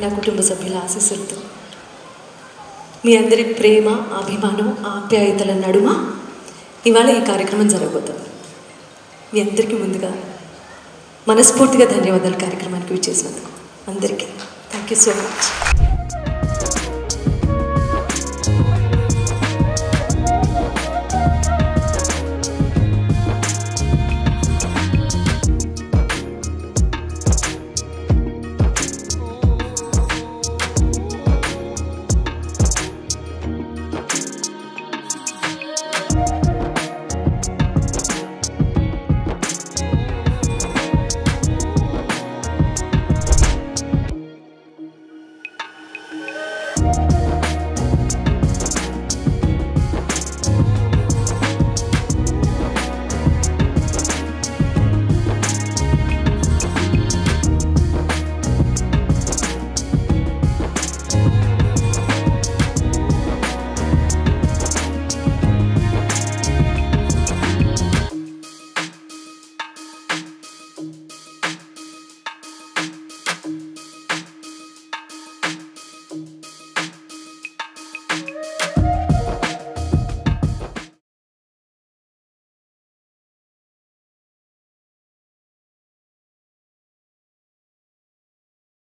నా కుటుంబ సభ్యుల ఆశీస్సులతో. మీ అందరి ప్రేమ అభిమానం ఆప్యాయతల నడుమ ఇవాళ ఈ కార్యక్రమం జరగబోతుంది. మీ అందరికీ ముందుగా మనస్ఫూర్తిగా ధన్యవాదాలు కార్యక్రమానికి విచ్చేసినందుకు. అందరికీ. Thank you so much